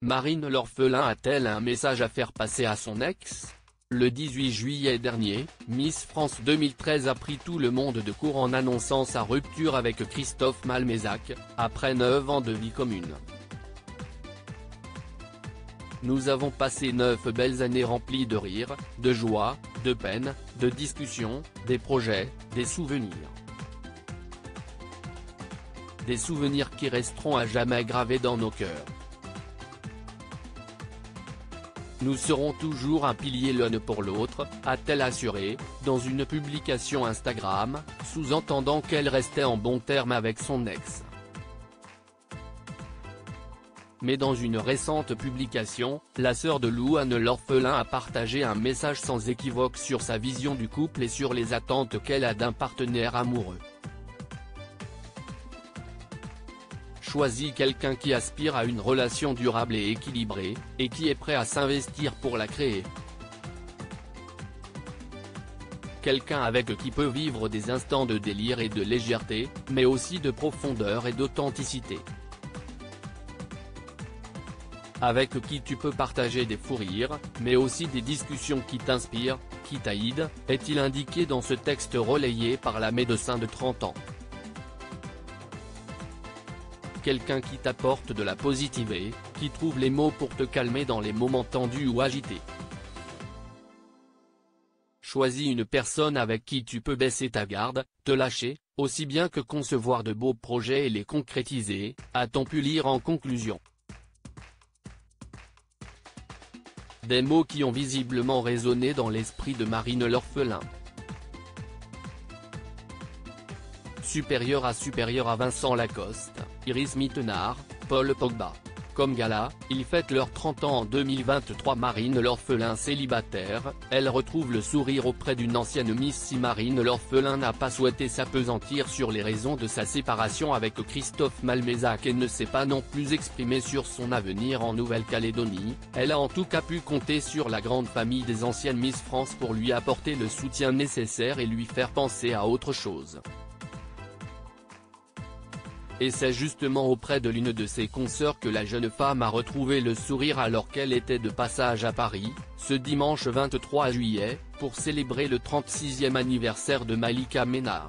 Marine l'orphelin a-t-elle un message à faire passer à son ex? Le 18 juillet dernier, Miss France 2013 a pris tout le monde de court en annonçant sa rupture avec Christophe Malmézac, après 9 ans de vie commune. Nous avons passé 9 belles années remplies de rires, de joie, de peine, de discussions, des projets, des souvenirs. Des souvenirs qui resteront à jamais gravés dans nos cœurs. Nous serons toujours un pilier l'un pour l'autre, a-t-elle assuré, dans une publication Instagram, sous-entendant qu'elle restait en bon terme avec son ex. Mais dans une récente publication, la sœur de Louane l'orphelin a partagé un message sans équivoque sur sa vision du couple et sur les attentes qu'elle a d'un partenaire amoureux. Choisis quelqu'un qui aspire à une relation durable et équilibrée, et qui est prêt à s'investir pour la créer. Quelqu'un avec qui peut vivre des instants de délire et de légèreté, mais aussi de profondeur et d'authenticité. Avec qui tu peux partager des fous rires, mais aussi des discussions qui t'inspirent, qui t'aident, est-il indiqué dans ce texte relayé par la médecin de 30 ans quelqu'un qui t'apporte de la positivité, qui trouve les mots pour te calmer dans les moments tendus ou agités. Choisis une personne avec qui tu peux baisser ta garde, te lâcher, aussi bien que concevoir de beaux projets et les concrétiser, a-t-on pu lire en conclusion. Des mots qui ont visiblement résonné dans l'esprit de Marine l'orphelin. Supérieur à supérieur à Vincent Lacoste, Iris Mittenard, Paul Pogba. Comme gala, ils fêtent leurs 30 ans en 2023 Marine l'orphelin célibataire, elle retrouve le sourire auprès d'une ancienne Miss si Marine l'orphelin n'a pas souhaité s'apesantir sur les raisons de sa séparation avec Christophe Malmézac et ne s'est pas non plus exprimée sur son avenir en Nouvelle-Calédonie, elle a en tout cas pu compter sur la grande famille des anciennes Miss France pour lui apporter le soutien nécessaire et lui faire penser à autre chose. Et c'est justement auprès de l'une de ses consoeurs que la jeune femme a retrouvé le sourire alors qu'elle était de passage à Paris, ce dimanche 23 juillet, pour célébrer le 36e anniversaire de Malika Ménard.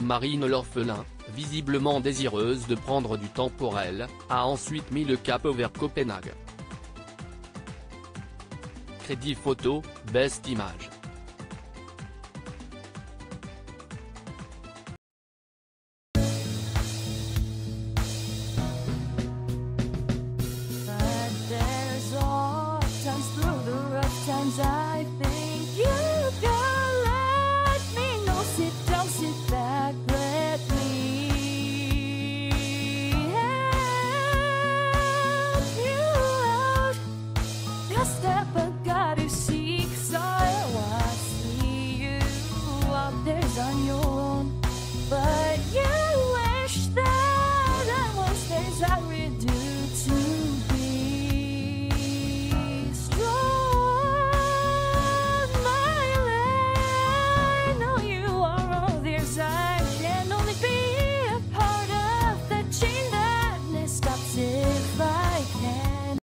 Marine l'orphelin, visiblement désireuse de prendre du temps pour elle, a ensuite mis le cap vers Copenhague. Crédit photo, best image. times I